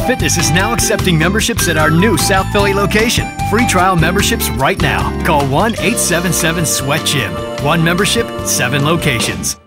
Fitness is now accepting memberships at our new South Philly location. Free trial memberships right now. Call 1 877 Sweat Gym. One membership, seven locations.